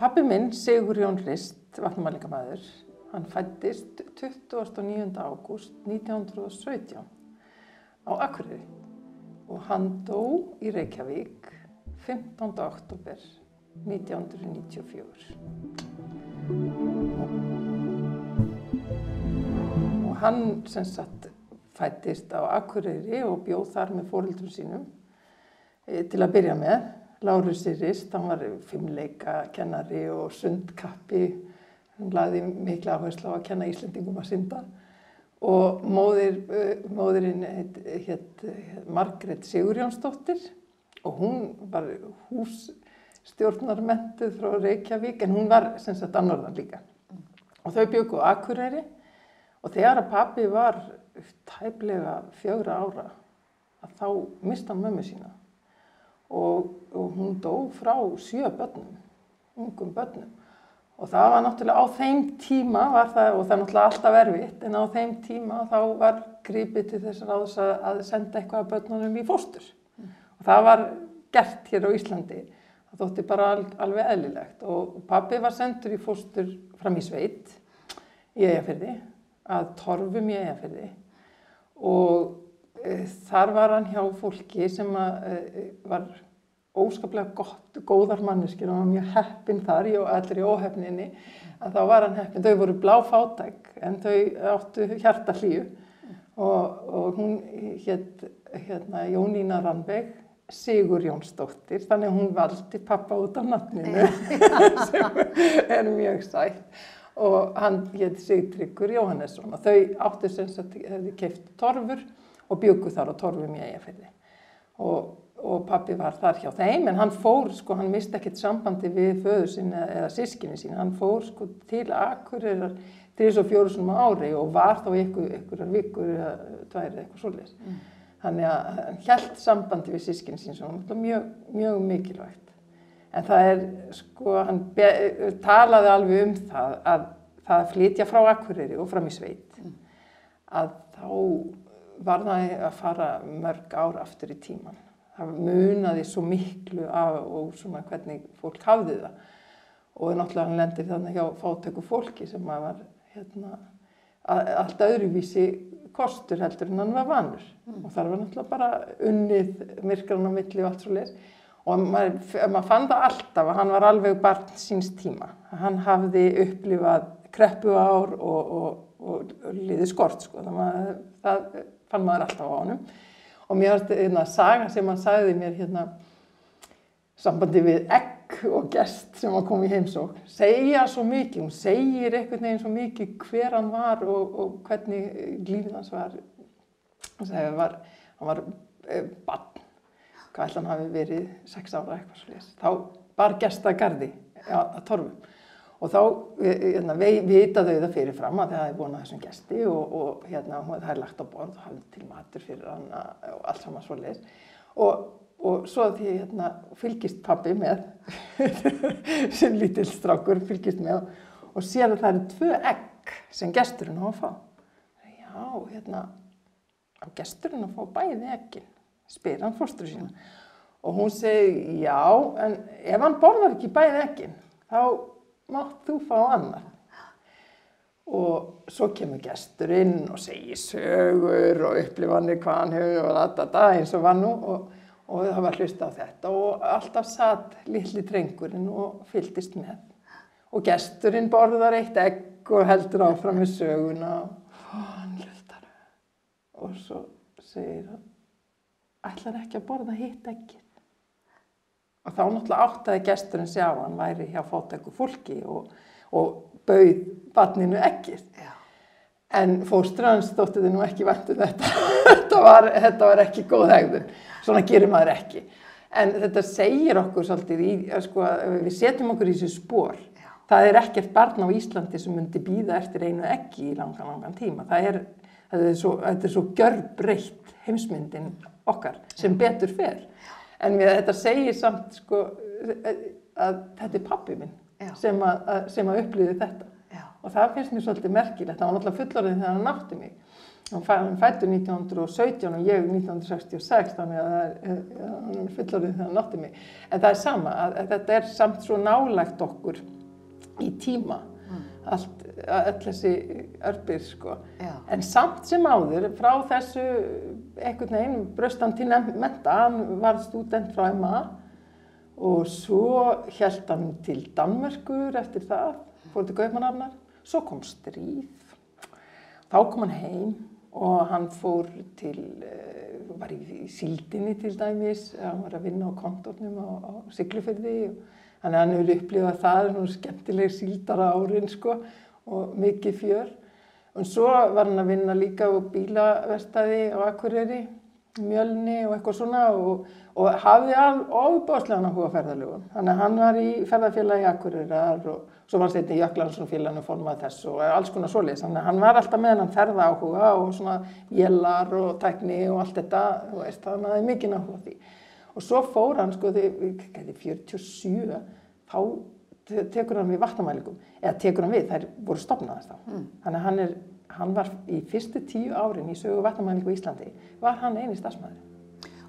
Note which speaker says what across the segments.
Speaker 1: pappi minn, Sigur Jón Rist, vatnumælingamæður, hann fættist 29. ágúst 1917 á Akureyri og hann dó í Reykjavík 15. oktober 1994. Og hann sem sagt fættist á Akureyri og bjóð þar með fóröldrum sínum e, til að byrja með. Lárus Rist, hann var fimmleika kennari og sundkappi, hann laði mikla áherslu á að kenna Íslendingum að synda. Og móðir, móðirinn heit, heit, heit Margrét Sigurjónsdóttir. Og hún var hússtjórnarmentuð frá Reykjavík en hún var sem sagt annorðan líka. Og þau á Akureyri. Og þegar að pappi var tæplega fjögra ára að þá mista hann mömmu sína og, og hún dó frá sjö börnum, ungum börnum Og það var náttúrulega á þeim tíma, það, og það er náttúrulega alltaf erfitt, en á þeim tíma þá var grípið til þess að, að senda eitthvað af börnunum í fóstur. Mm. Og það var gert hér á Íslandi. Það þótti bara alveg eðlilegt. Og pabbi var sendur í fóstur fram í sveit í Eyjafyrði, að torfum í Eyjafyrði. Og e, þar var hann hjá fólki sem að, e, var óskaplega gott, góðar manneskir og hann var mjög heppin þar og allir í óhefninni að þá var hann heppin, þau voru bláfátæk en þau áttu hjarta hlýju og, og hún hétt hérna, Jónína Rannveig Sigur Jónsdóttir þannig að hún valdi pappa út af nafninu sem er mjög sætt. Og hann hétt Sigtryggur Jóhannesson og þau áttu sem sagt hefði keift torfur og bjöku þar á torfum í eigafeyri og og pappi var þar hjá þeim en hann fór sko, hann misti ekkert sambandi við föður sinna eða sískinni sín, hann fór sko til Akureyrar þrjus og fjóru svona ári og var þá ykkur, ykkurar vikur eða tværi eitthvað svolítið. Mm. Þannig að hann held sambandi við sískinni sín sem var mjög, mjög mikilvægt. En það er sko, hann be, talaði alveg um það að það flytja frá Akureyri og fram í sveit mm. að þá var það að fara mörg ár aftur í tíman það munaði svo miklu af og svona hvernig fólk hafði það. Og náttúrulega hann lendir þannig hjá fátöku fólki sem var hérna, allt öðruvísi kostur heldur en hann var vanur. Mm. og þar var náttúrulega bara unnið myrkran á milli og allt svo leis og maður, maður fann það alltaf að hann var alveg barn síns tíma. Hann hafði upplifað kreppu ár og, og, og, og liði skort sko. það, það fann maður alltaf á honum og mér varst einna saga sem hann sagði mér hérna sambandi við egg og gest sem hann kom í heimsók segja svo mikið, hún segir einhvern veginn svo mikið hver hann var og, og hvernig lífið hans var. Hann var hann var e, bann hvað ætla hann hafi verið sex ára eitthvað slúðis þá var gestagarði að torfum og þá hérna, vita þau það fyrirfram að það er búin að þessum gesti og, og hérna, það er lagt á borð og hafði til matur fyrir hann og allt saman svo leiðis og, og svo því hérna, fylgist pabbi með sem lítill strákur fylgist með og sér að það eru tvö egg sem gesturinn á að fá. Já, hérna á gesturinn að fá bæði eggin spyr hann fórsturu sína. Og hún segi já, en ef hann borðar ekki bæði eggin þá mátt þú fá annar og svo kemur gestur inn og segir sögur og upplifanir hvað hann hefur og þetta eins og var nú. Og, og það var hlust á þetta og alltaf satt lilli drengurinn og fyldist með. Og gesturinn borðar eitt egg og heldur áfram með söguna. Og hann hlustar og svo segir hann ætlar ekki að borða hitt eggir og þá náttúrulega áttaði gesturinn sjá að hann væri hjá fótæku fólki og, og bauð barninu ekkir en fóstrans þótti þið nú ekki vantu um þetta. Þetta, var, þetta var ekki góð hegðun. Svona gerir maður ekki. En þetta segir okkur svolítið í, sko, við setjum okkur í þessu spór það er ekkert barn á Íslandi sem myndi býða eftir einu ekki í langan langan tíma. Það er, það er svo, svo görbreytt heimsmyndin okkar sem betur fer en mér, þetta segir samt sko að þetta er pappi minn Já. sem að, að, að upplýði þetta. Já. og það finnst mér svolítið merkilegt. Það var náttúrulega fullorðin þegar hann nátti mig. Hann fæ- hann fættur 1917 og ég 1966 þannig að eh, hann er fullorðið þegar hann nátti mig. En það er sama, að, að þetta er samt svo nálægt okkur í tíma allt, öll þessi örbir sko.
Speaker 2: Já.
Speaker 1: en samt sem áður frá þessu einhvern veginn bröstan til menta, hann var stúdent frá MA og svo held hann til Danmörkur eftir það, fór til Gaupmanafnar svo kom stríð. Þá kom hann heim og hann fór til eh, var í, síldinni til dæmis. Hann var að vinna á kontornum á, á Siglufyrði og þannig að hann hefur upplifað það svona skemmtileg síldara árin sko og mikið fjör og svo var hann að vinna líka á bílaverstaði á Akureyri Mjölni og eitthvað svona og, og hafði all ofbáslegan að húa ferðalögum. Þannig að hann var í ferðarfélagi Akureyrar og svo var hann setið í Jöklansson félaginu formað þess og alls konar svoleiðis. Þannig að hann var alltaf með hann ferða áhuga og svona vélar og tækni og allt þetta, veist, þannig að það er mikið áhuga því. Og svo fór hann, sko, þegar 47, þá te- tekur hann við vatnamælingum, eða tekur hann við, þær voru stopnaðast þá. Þannig að hann, er, hann var í fyrstu tíu árin í sögu vatnamælingu í Íslandi, var hann eini stafsmæður.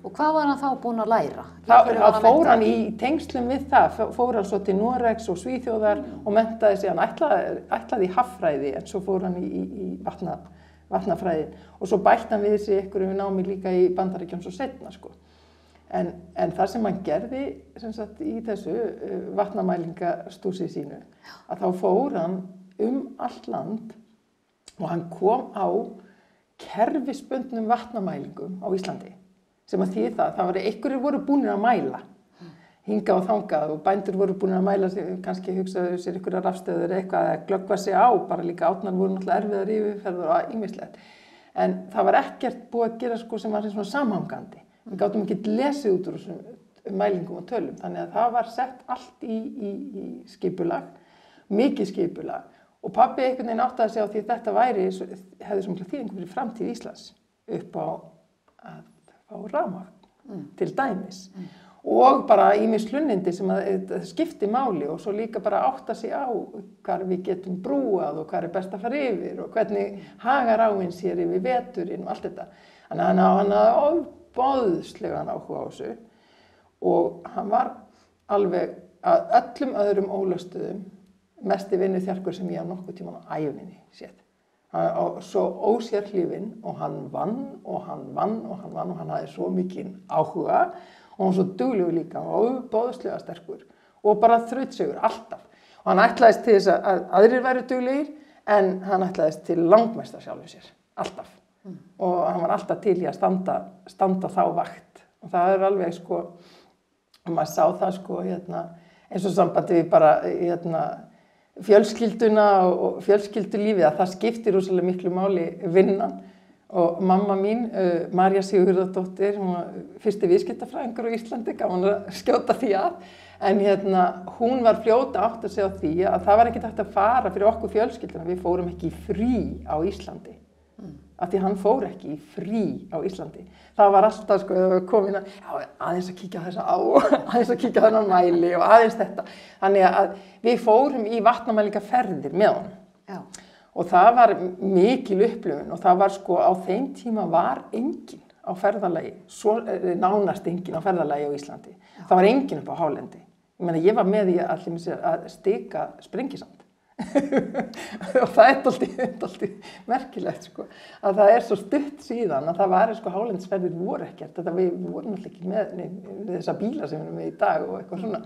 Speaker 2: Og hvað var hann þá búinn að læra?
Speaker 1: Þá fór hann í tengslum við það, fó- fór hann svo til Noregs og Svíþjóðar og mentaði sig, hann ætlaði, ætlaði í haffræði en svo fór hann í, í, í vatna, vatnafræði og svo bætti hann við sig ykkur um námi líka í bandaríkjum svo setna sko. En, en það sem hann gerði sem sagt, í þessu uh, vatnamælingastúsi sínu, að þá fór hann um allt land og hann kom á kerfisbundnum vatnamælingum á Íslandi. Sem að því það, það var einhverjir voru búinir að mæla hinga og þangað og bændur voru búinir að mæla sig, kannski hugsaðu sér einhverja rafstöður eitthvað að glöggva sig á, bara líka átnar voru náttúrulega erfiðar yfirferður og ýmislegt. En það var ekkert búið að gera sko sem var svona samhangandi við gáttum ekki lesið út úr þessum mælingum og tölum, þannig að það var sett allt í, í, í skipulag mikið skipulag. Og pabbi einhvern veginn átti að segja því að þetta væri, hefði svona þýðingu fyrir framtíð Íslands upp á að fá rafmagn til dæmis. Og bara ímis hlunnindi sem að þetta skipti máli og svo líka bara átta sig á hvar við getum brúað og hvar er best að fara yfir og hvernig hagar áinn sér yfir veturinn og allt þetta. Þannig að hann hafði ofbóðslegan áhuga á þessu og hann var alveg að öllum öðrum ólöstuðum mesti vinnu þjarkur sem ég á nokkuð tíman á æfinni á svo ósér hlifin og hann vann og hann vann og hann vann og hann hafði svo mikinn áhuga og hann var svo duglegur líka og bóðslega sterkur og bara þrautsegur alltaf. Og hann ætlaðist til þess að að aðrir væri duglegir en hann ætlaðist til langmesta sjálfur sér, alltaf. Og hann var alltaf til í að standa, standa þá vakt. Og það er alveg sko, og maður sá það sko hérna, eins og sambandi við bara hérna, fjölskylduna og, fjölskyldulífið að það skiptir úrslega miklu máli vinnan. Og mamma mín, uh, Marja Sigurðardóttir, hún var fyrsti viðskiptafræðingur á Íslandi, gaf hún að skjóta því að, en hérna, hún var fljóta átt að segja því að það var ekki hægt að fara fyrir okkur fjölskylduna, við fórum ekki frí á Íslandi af því hann fór ekki í frí á Íslandi. Það var alltaf sko komin að, já, aðeins að kíkja þessa á, aðeins að kíkja þennan mæli og aðeins þetta. Þannig að við fórum í vatnamælingaferðir með honum
Speaker 2: Já.
Speaker 1: og það var mikil upplifun og það var sko á þeim tíma var engin á ferðalagi, svo, eh, nánast engin á ferðalagi á Íslandi. Það var engin upp á hálendi. Ég meina ég var með í að, að, stika sprengisand og það er alltaf merkilegt sko að það er svo stutt síðan að það var sko hálendisferðir voru ekkert. Þetta við, vorum alltaf ekki með, með þessa bíla sem við erum með í dag og eitthvað svona.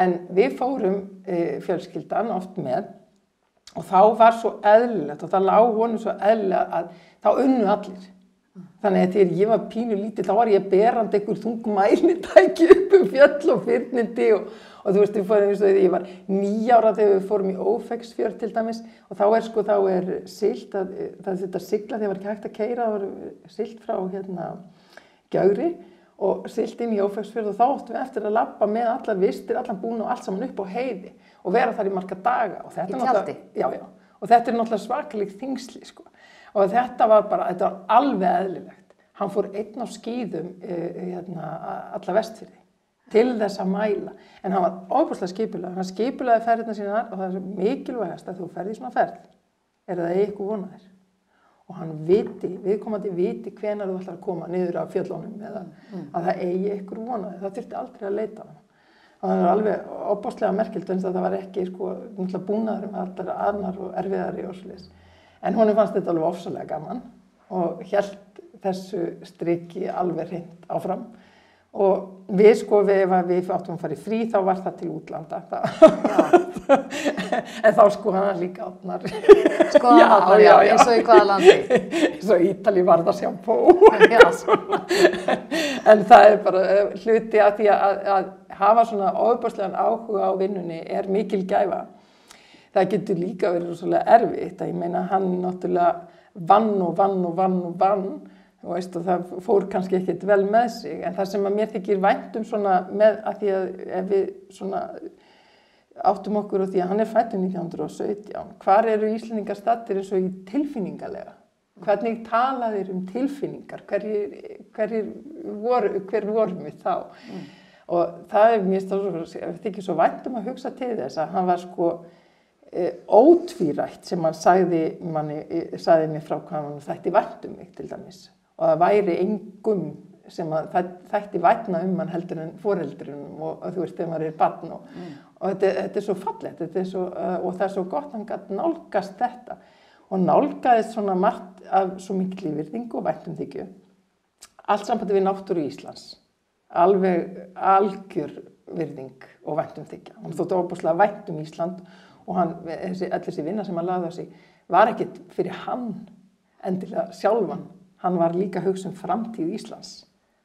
Speaker 1: En við fórum e, fjölskyldan oft með og þá var svo eðlilegt og það lág honum svo eðlilega að þá unnu allir. Þannig að þegar ég var pínu lítið þá var ég berandi einhver þungmælitæki upp um fjöll og fyrnindi og, og þú veist, við fórum eins og því ég var nýjára þegar við fórum í Ófeksfjörð til dæmis. Og þá er sko, þá er silt að, það er þetta sigla þegar var ekki hægt að keira það var silt frá hérna Gjögri og silt inn í Ófeksfjörð og þá áttum við eftir að labba með allar vistir, allan búin og allt saman upp á heiði og vera þar í marga daga. Og þetta já, já, og þetta er náttúrulega svakalig þingsli sko. og þetta var bara, þetta var alveg eðlilegt. Hann fór einn á skýðum uh, hérna, alla vestfyrði til þess að mæla. En hann var óbúslega skipulega, hann skipulaði ferðina sínar og það er mikilvægast að þú ferði í svona ferð. Er það eitthvað vonaðir? Og hann viti, viðkomandi viti hvenar þú ætlar að koma niður af fjöllunum eða að það eigi ykkur vonaði, það þurfti aldrei að leita á hann. Það er alveg opbáslega merkilt eins að það var ekki sko, búnaður með allar aðnar og erfiðari og sliðis. En honum fannst þetta alveg ofsalega gaman og held þessu striki alveg hreint áfram og við sko við, við áttum að fara í frí þá var það til útlanda. En þá sko hann líka átnar
Speaker 2: Sko hann var,
Speaker 1: já,
Speaker 2: já, eins og í hvaða landi?
Speaker 1: eins og Ítali var það sjá
Speaker 2: sko.
Speaker 1: en það er bara eh, hluti að því að, að hafa svona ofbáslegan áhuga á vinnunni er mikil gæfa. Það getur líka verið svolítið erfitt að ég meina hann náttúrulega vann og vann og vann og vann og veist og það fór kannski ekkert vel með sig. En það sem að mér þykir vænt um svona með að því að ef við svona áttum okkur á því að hann er fættur 1917 hvar eru Íslendingar stattir eins og í tilfinningalega? Hvernig tala þeir um tilfinningar? Hverjir, hverjir voru, hver vorum við þá? Og það er mér þykir svo vænt um að hugsa til þess að hann var sko e, ótvírætt sem hann sagði, manni, e, sagði mér frá hvað hann þætti vænt um mig til dæmis og það væri engum sem að þætti vætna um hann heldur en foreldrunum og, og þú veist þegar maður er barn og, og þetta, þetta er svo fallegt þetta er svo, uh, og það er svo gott hann gætt nálgast þetta. Og nálgaðist svona margt af svo mikil virðingu og væntum þykju allt sambandi við náttúru Íslands. Alveg algjör virðing og væntum þykja hann þóttu óbúslega væntum Ísland og hann, þessi, allir þessi vinna sem hann laði á sig var ekkit fyrir hann endilega sjálfan hann var líka að hugsa um framtíð Íslands.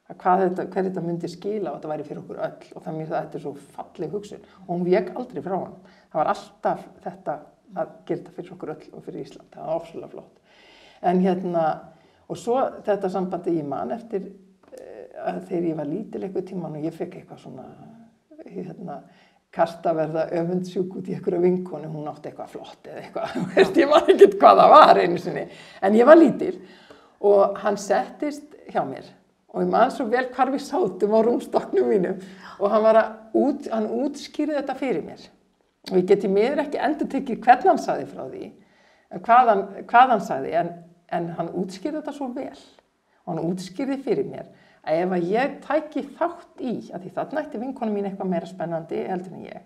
Speaker 1: Að hvað þetta, hver þetta myndi skila og þetta væri fyrir okkur öll. Og mér það þetta er svo falleg hugsun. Og hún vek aldrei frá hann það var alltaf þetta að gera þetta fyrir okkur öll og fyrir Ísland. Það var ofslega flott. En hérna og svo þetta sambandi ég man eftir eh, að þegar ég var lítil eitthvað tíman og ég fekk eitthvað svona hérna kasta verða öfundsjúk út í einhverju vinkonu, hún átti eitthvað flott eða eitthvað, ég man ekki hvað það var einu sinni, en ég var lítil og hann settist hjá mér. Og ég man svo vel hvar við sátum á rúmstokknum mínum. Og hann var að út, hann útskýrði þetta fyrir mér. Og ég geti mér ekki endur tekið hvernig hann saði frá því en hvað hann, hvað hann saði en, en hann útskýrði þetta svo vel. Og hann útskýrði fyrir mér að ef að ég tæki þátt í að því það nætti vinkona mín eitthvað meira spennandi heldur en ég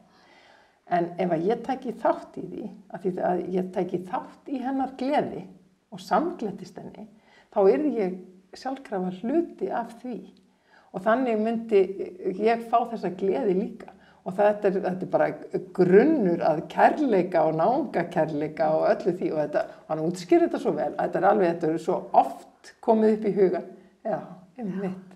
Speaker 1: en ef að ég tæki þátt í því að því að ég tæki þátt í hennar gleði og samglettist henni þá er ég sjálfkrafa hluti af því. Og þannig myndi ég fá þessa gleði líka. Og þetta er, þetta er bara grunnur að kærleika og nánga kærleika og öllu því. Og þetta, hann útskýr þetta svo vel að þetta er alveg, þetta er svo oft komið upp í huga, já, einmitt.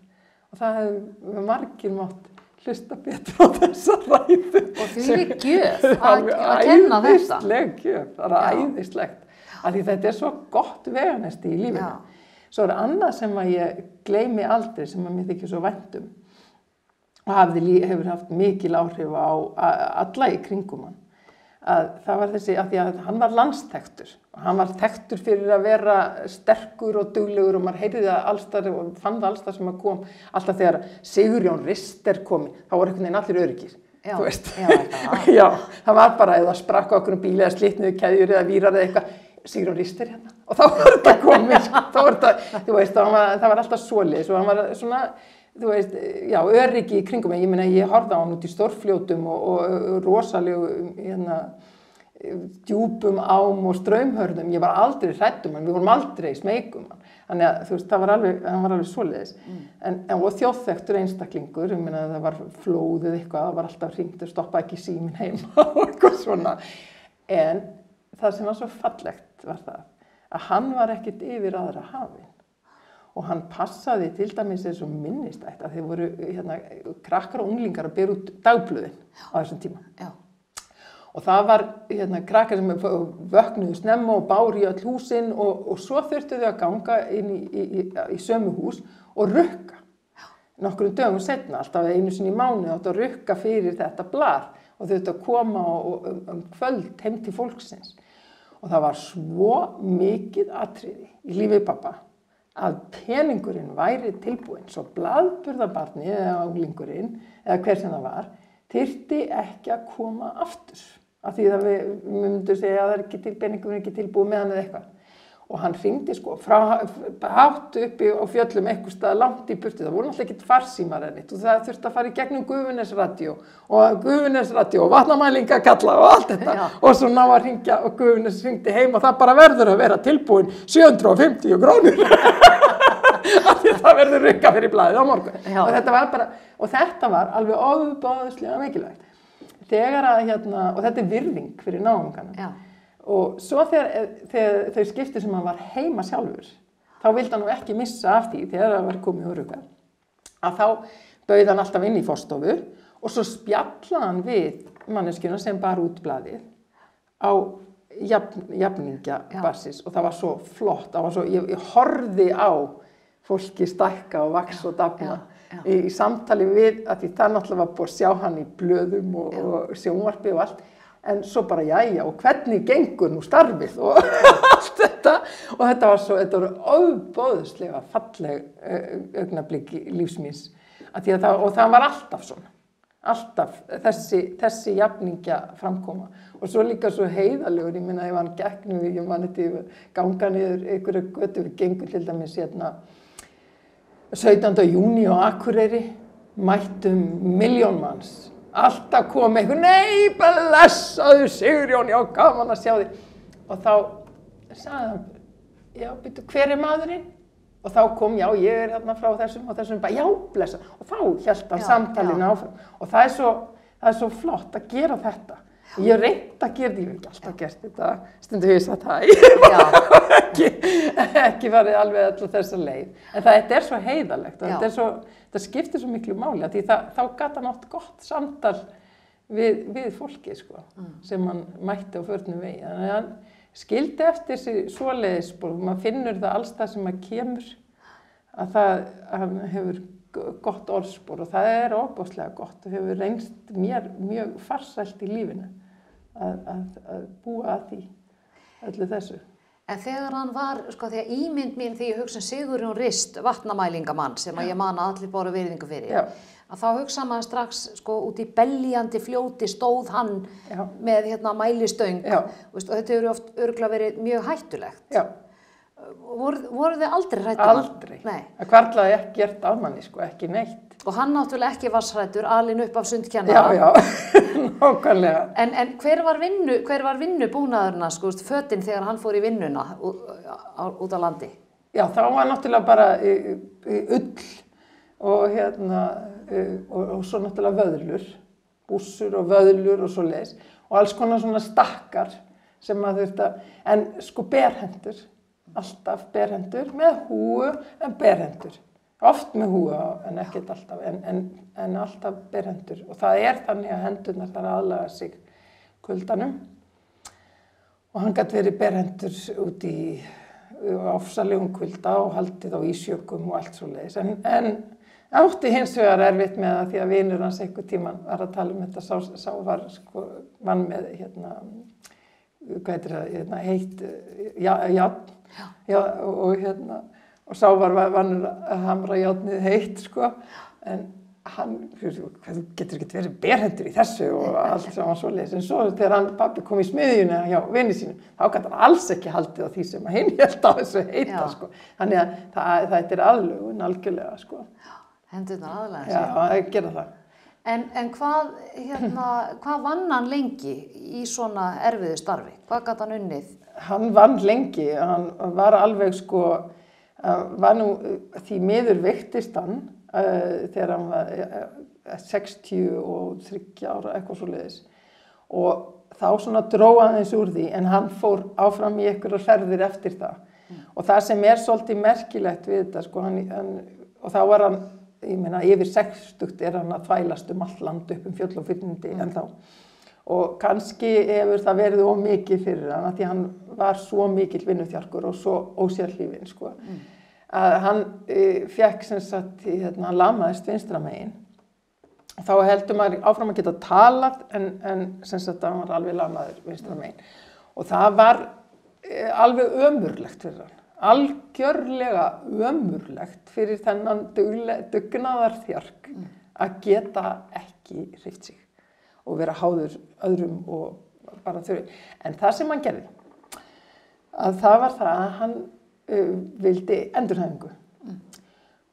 Speaker 1: Og það hefur margir mátt hlusta betur á þessa ræðu.
Speaker 2: Og því er gjöf að, að kenna þetta.
Speaker 1: æðisleg gjöf, það er æðislegt. Af því þetta er svo gott veganesti í lífinu.
Speaker 2: Já.
Speaker 1: Svo er annað sem að ég gleymi aldrei sem að mér þykir svo væntum og hafði, hefur haft mikil áhrif á alla í kringum hann að það var þessi, að því að hann var landstektur og hann var tektur fyrir að vera sterkur og duglegur og maður heyrði það allstar og fann það allstar sem að kom alltaf þegar Sigurjón Rister komi þá voru einhvern veginn allir öryggir
Speaker 2: Já, já, var.
Speaker 1: það var bara eða sprakk okkur um bíli eða slitnuðu keðjur eða vírar eða eitthvað Sigurjón Rister hérna. Og þá var þetta komið sko. þá var þetta, þú veist, það var, það var alltaf svoleiðis og hann var svona þú veist, já, öryggi í kringum mig. ég meina, ég horfði á hann út í stórfljótum og, og, og rosalegu hérna, djúpum ám og ströymhörðum ég var aldrei hrættum hann, við vorum aldrei smeykum hann. Þannig að þú veist, það var alveg, hann var alveg svoleiðis. En, en og þjóðþektur einstaklingur ég meina það var flóðið eitthvað það var alltaf hringt og stoppa ekki símin heima og eitthvað svona. En það sem var svo fallegt var það að hann var ekkit yfir aðra hafin og hann passaði til dæmis eins og minnistætt að þeir voru hérna, krakkar og unglingar að bera út dagblöðin á þessum tíma.
Speaker 2: Já,
Speaker 1: og það var hérna, krakkar sem vöknuðu snemma og bári í öll húsin og, og svo þurftu þau að ganga inn í, í, í, í sömu hús og rukka. Nokkrum dögum setna, alltaf einu sinni í mánu áttu að rukka fyrir þetta blað og þau þurftu að koma og, og, um kvöld heim til fólksins og það var svo mikið atriði í lífið pappa að peningurinn væri tilbúinn. Svo blaðburðabarni eða álingurinn eða hver sem það var þyrfti ekki að koma aftur. Af því að við, við myndum segja að það er ekki til peningurinn ekki tilbúið með hann eða eitthvað og hann ringdi sko frá hátt uppi á fjöllum eitthvað stað langt í burti, það voru náttúrulega ekkert farsímar ennitt og það þurfti að fara í gegnum Gufunesradio og Gufunesradio og vatnamælinga kalla og allt þetta.
Speaker 2: Já.
Speaker 1: og svo ná að ringja og Gufunes ringdi heim og það bara verður að vera tilbúin 750 krónur. Af því að það verður rykka fyrir blaðið á morgun. Og þetta var bara, og þetta var alveg ofubáðslega mikilvægt. Þegar að hérna, og þetta er virðing fyrir náungana
Speaker 2: Já,
Speaker 1: og svo þegar, þegar þau skipti sem hann var heima sjálfur þá vildi hann ekki missa af því þegar það var komið úr ykkur að þá bauð hann alltaf inn í fórstofu og svo spjalla hann við manneskjuna sem bar út blaðið á jafn, jafningja basis og það var svo flott, var svo, ég, ég horfði á fólki stækka og vaks og dafna. Í, í samtali við að því það náttúrulega var búið að sjá hann í blöðum og, og sjónvarpi og allt en svo bara jæja og hvernig gengur nú starfið? Og allt þetta. Og þetta var svo, þetta voru óbóðslega falleg augnablík í að það, og það var alltaf svona. Alltaf þessi, þessi jafningja framkoma. Og svo líka svo heiðalegur, ég minna ef hann gegnum ég man þetta ganga niður einhverju götu við gengum til dæmis hérna 17. júni á Akureyri mættum miljón manns alltaf kom einhver, nei, blessaðu Sigurjón, já, gaman að sjá þig. Og þá sagði hann já, byrju, hver er maðurinn? og þá kom, já, ég er hérna frá þessum og þessum, bara, já, blessa og þá held hann
Speaker 2: já.
Speaker 1: áfram. Og það er, svo, það er svo flott að gera þetta. Ég reynd að gera, ég hef ekki alltaf gert þetta. Stundu hefur ég sagt hæ ekki, ekki farið alveg allir þessa leið. En það þetta er svo heiðalegt og þetta, er svo, þetta skiptir svo miklu máli því það, þá gata nátt gott samtal við, við fólki sko, sem hann mætti á förnum vegi. Þannig að hann skildi eftir sig svoleiðis og maður finnur það alls það sem að kemur að það að hefur gott orðspor og það er óbáslega gott og hefur reynst mér mjög farsælt í lífinu að, að, að búa að því öllu þessu.
Speaker 2: En þegar hann var, sko, að ímynd mín því ég hugsa um Sigurjón Rist, vatnamælingamann sem að ég man að allir bóru virðingu fyrir,
Speaker 1: Já.
Speaker 2: að þá hugsa maður strax, sko, út í belljandi fljóti stóð hann
Speaker 1: Já.
Speaker 2: með hérna mælistöng veist, og þetta eru oft örgla verið mjög hættulegt.
Speaker 1: Já.
Speaker 2: Voru, voru þið aldrei hrættum?
Speaker 1: Aldrei.
Speaker 2: Nei.
Speaker 1: Það kvarlaði ekki gert af manni, sko, ekki neitt.
Speaker 2: Og hann náttúrulega ekki var srættur, alin upp af
Speaker 1: Já,
Speaker 2: sundkennara.
Speaker 1: já, nákvæmlega.
Speaker 2: En, en hver var vinnu, hver var vinnu búnaðurna, sko, veist, fötin þegar hann fór í vinnuna út, á, landi?
Speaker 1: Já, þá var náttúrulega bara í, í ull og hérna, uh, og, og svo náttúrulega vöðlur, bússur og vöðlur og svo leiðis og alls konar svona stakkar sem að að, en sko berhendur, alltaf berhendur með húu en berhendur. Oft með húu á, en ekkert alltaf, en, en, en alltaf berhendur og það er þannig að hendurnar þar aðlaga sig kuldanum. Og hann gæti verið berhendur út í áfsalegum kulda og haldið á ísjökum og allt svo leiðis. En, en átti hins vegar erfitt með það því að vinur hans einhver tíman var að tala um þetta, sá, sá var sko, vann með hérna, hvað heitir það, hérna, heitt, já, já, og, og hérna, og sá var vannur að hamra játnið heitt, sko, en hann, þú getur ekki verið berhendur í þessu og allt sem hann svo leiðis, en svo þegar hann pappi kom í smiðjuna hjá vinni sínum, þá gæti hann alls ekki haldið á því sem að hinn held á þessu heita, sko, þannig að það, það er aðlugun algjörlega, sko,
Speaker 2: Hendurnar aðalega
Speaker 1: já, að gera það.
Speaker 2: En, en hvað, hérna, hvað vann hann lengi í svona erfiðu starfi? Hvað gæti hann unnið?
Speaker 1: Hann vann lengi, hann var alveg sko, var nú því miður veiktist hann uh, þegar hann var uh, 60 og 30 ára eitthvað svo leiðis og þá svona dróða hann eins úr því en hann fór áfram í einhverjar ferðir eftir það. Og það sem er svolítið merkilegt við þetta sko, hann, hann, og þá var hann, ég meina yfir 60 er hann að þvælast um allt land upp um fjöll og fyrnindi en þá. Og kannski hefur það verið of mikið fyrir hann að því hann var svo mikill vinnuþjarkur og svo ósérhlífin sko. Að hann e, fekk sem sagt, hérna, hann lamaðist vinstramegin þá heldur maður áfram að geta talað en, en sem sagt hann var alveg lamaður vinstramegin og það var e, alveg ömurlegt fyrir hann. Algjörlega ömurlegt fyrir þennan dugnaðarþjark að geta ekki hrift sig og vera háður öðrum og bara þurfi. En það sem hann gerði, að það var það að hann vildi endurhæfingu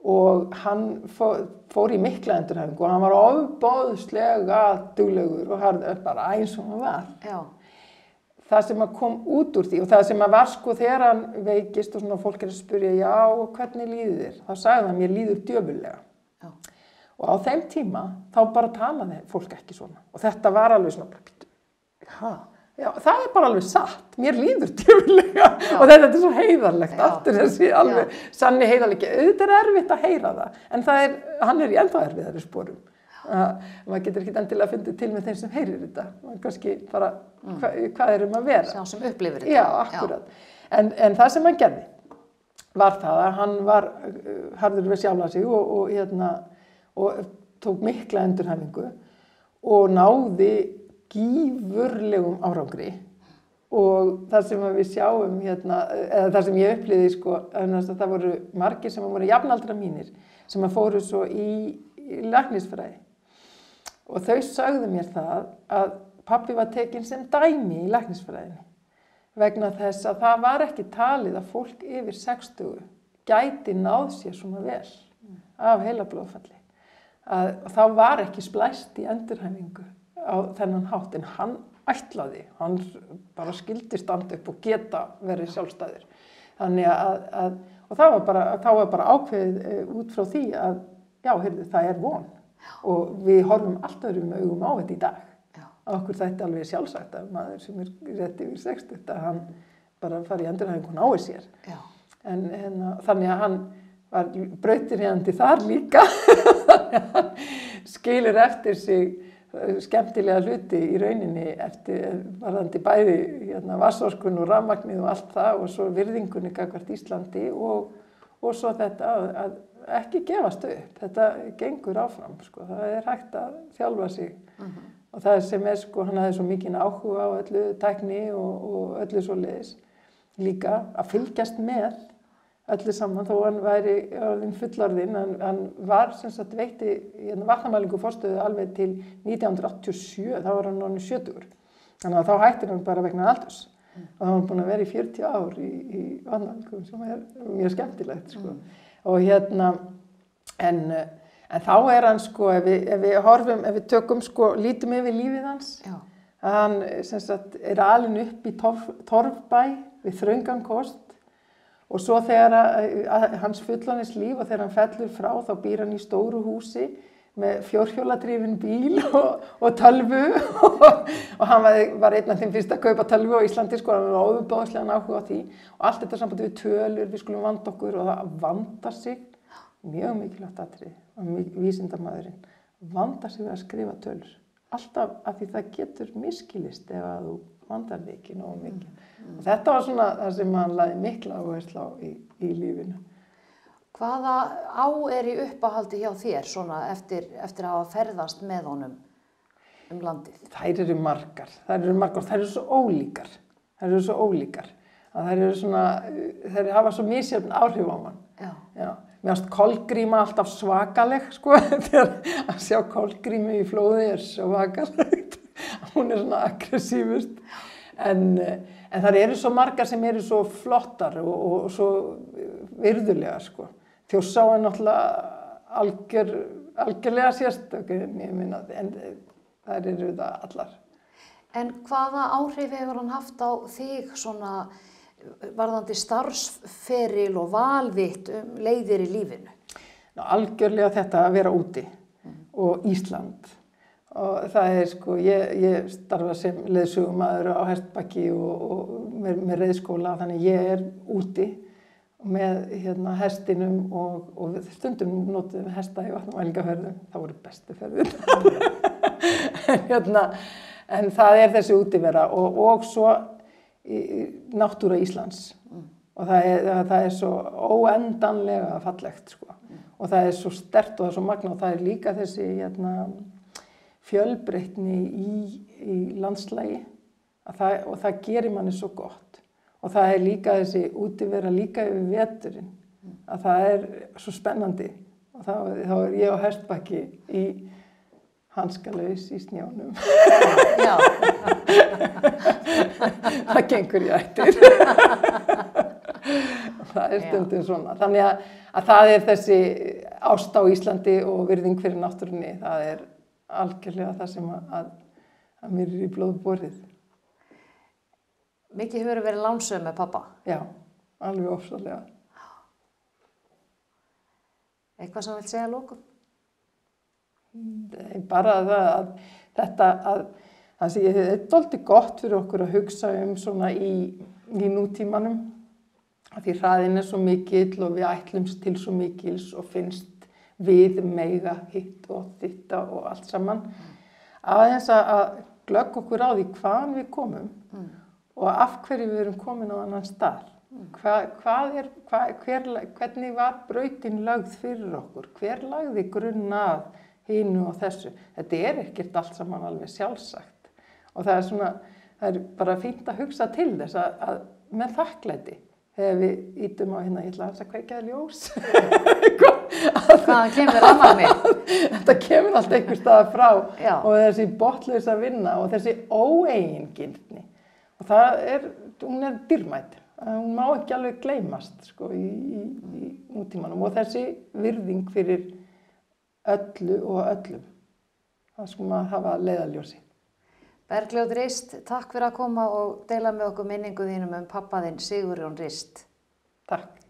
Speaker 1: og hann fór, fór í mikla endurhæfingu og hann var ofbóðslega duglegur og harður bara eins og hann var.
Speaker 2: Já,
Speaker 1: Það sem að kom út úr því og það sem að var sko þegar hann veikist og svona fólk er að spyrja já og hvernig líður þér? Þá sagði hann mér líður djöfulega.
Speaker 2: já,
Speaker 1: Og á þeim tíma þá bara talaði fólk ekki svona. Og þetta var alveg svona, bara, "Bíddu, ha? Já, það er bara alveg satt. Mér líður djöfulega. Og þetta er svo heiðarlegt.
Speaker 2: Já.
Speaker 1: Aftur þessi alveg sanni heiðarlegi. Auðvitað er erfitt að heyra það. En það er, hann er í ennþá erfiðari sporum. Uh, maður getur ekki endilega að fundið til með þeim sem heyrir þetta. Maður kannski bara, hva, hvað er um að vera?
Speaker 2: sá sem upplifir þetta.
Speaker 1: Já, akkurat. En, en það sem hann gerði var það að hann var uh, harður við sjálfa sig og, og, hérna, og tók mikla endurhæfingu og náði gífurlegum árangri. Og það sem við sjáum hérna, eða það sem ég upplýði sko, að það voru margir sem voru jafnaldra mínir sem að fóru svo í, í læknisfræði. Og þau sögðu mér það að pappi var tekinn sem dæmi í læknisfræðinni vegna þess að það var ekki talið að fólk yfir 60 gæti náð sér svona vel af heilablóðfalli. Að, að þá var ekki splæst í endurhæfingu á þennan hátt en hann ætlaði, hann bara skildi standa upp og geta verið sjálfstæðir. Þannig að, að og það var bara, þá var bara ákveðið e, út frá því að já, heyrðu, það er von. Og við horfum allt öðrum augum á þetta í dag.
Speaker 2: Já,
Speaker 1: okkur þætti alveg sjálfsagt að maður sem er rétt yfir 60 að hann bara fari í endurhæfingu og nái sér.
Speaker 2: Já,
Speaker 1: en, en þannig að hann var brautirhjandi þar líka. Skilur eftir sig eh, skemmtilega hluti í rauninni eftir varðandi bæði hérna, vassorkun og rafmagnið og allt það og svo virðingunni gagvart Íslandi og, og svo þetta að, að ekki gefast upp, þetta gengur áfram sko, það er hægt að þjálfa sig. Og það sem er sko, hann hafði svo mikinn áhuga á öllu tækni og, og öllu svo leiðis líka að fylgjast með öllu saman þó hann væri orðin fullorðinn, hann, hann var sem sagt veitti hérna, vatnamælingu fórstöðu alveg til 1987, þá var hann orðin 70 þannig að þá hættir hann bara vegna aldurs. Og hann var búin að vera í 40 ár í, í vatnamælingum sem er mjög skemmtilegt sko. og hérna en, en þá er hann sko ef við, ef við horfum, ef við tökum sko lítum yfir lífið hans
Speaker 2: já,
Speaker 1: hann sem sagt, er alin upp í torf, Torfbæ við þröngan kost og svo þegar að, að, hans fullanis líf og þegar hann fellur frá þá býr hann í stóru húsi með fjórhjóladrifin bíl og, og tölvu. Og, og hann var, einn af þeim fyrst að kaupa tölvu á Íslandi sko, hann var óbúðslega áhuga á því. Og allt þetta sambandi við tölur, við skulum vanda okkur og það vanda sig. Mjög mikilvægt atrið og vísindamæðurinn vanda sig við að skrifa tölur. Alltaf af því það getur miskilist ef að þú vandar þig ekki nógu mikið og þetta var svona það sem hann laði mikla áherslu á í, í lífinu.
Speaker 2: Hvaða á er í uppahaldi hjá þér svona eftir, eftir að hafa ferðast með honum um landið?
Speaker 1: þær eru margar, þær eru margar þær eru svo ólíkar. Þær eru svo ólíkar. Að þær eru svona, þær hafa svo misjöfn áhrif á mann.
Speaker 2: Já,
Speaker 1: Já, mér finnst kolgríma alltaf svakaleg sko, þegar að sjá kolgrími í flóði er svakalegt, hún er svona aggressívust, en, eh, en það eru svo margar sem eru svo flottar og, og svo virðulegar sko. Þjórsá er náttúrulega algjör, algjörlega sérstök, en ég minna, en þær eru það allar.
Speaker 2: En hvaða áhrif hefur hann haft á þig svona varðandi starfsferil og valvitt um leiðir í lífinu?
Speaker 1: Ná, algjörlega þetta að vera úti og Ísland og það er sko, ég, ég starfa sem leðsugumæður á Hestbakki og, og með, með reyðskóla þannig ég er úti með hérna hestinum og, og stundum notum við hesta í vatnumælingaferðum, það voru bestu ferðir. En hérna en það er þessi útivera og, og svo í, náttúra Íslands. Og það er, það er svo óendanlega fallegt sko. og það er svo stert og það er svo magna og það er líka þessi hérna, fjölbreytni í, í landslægi það, og það gerir manni svo gott. Og það er líka þessi útivera líka yfir veturinn að það er svo spennandi. Og þá, þá er ég á hestbakki í hanskalaus í snjónum.
Speaker 2: Já,
Speaker 1: það gengur í ættir. það er stundum svona. Þannig að, að það er þessi ást á Íslandi og virðing fyrir náttúrunni, það er algjörlega það sem að, að, mér er í blóðu borið.
Speaker 2: Mikið hefur verið lánsöð með pappa.
Speaker 1: Já, alveg ofsalega.
Speaker 2: Eitthvað sem vilt segja að lókum?
Speaker 1: Bara það að þetta að það sé þetta er doldið gott fyrir okkur að hugsa um svona í, í nútímanum því hraðin er svo mikill og við ætlumst til svo mikils og finnst við meiga hitt og ditta og allt saman. Aðeins að, glögg okkur á því hvaðan við komum og af hverju við erum komin á annan stað. Hva, hvað er, hva, hver, hvernig var brautin lögð fyrir okkur? Hver lagði grunn að hínu og þessu? Þetta er ekkert allt saman alveg sjálfsagt. Og það er svona það er bara fínt að hugsa til þess að, að með þakklæti þegar við ítum á hérna ég ætla að hans að kveikja ljós
Speaker 2: Hvaðan kemur rafmagni?
Speaker 1: þetta kemur allt einhver staðar frá
Speaker 2: Já.
Speaker 1: og þessi botlausa vinna og þessi óeigingildni og það er, hún er dýrmætt hún má ekki alveg gleymast sko í, í, í nútímanum og þessi virðing fyrir öllu og öllum það sko maður hafa leiðaljósi
Speaker 2: Bergljóð Rist, takk fyrir að koma og deila með okkur minningu þínum um pappaðinn Sigurjón Rist. Takk.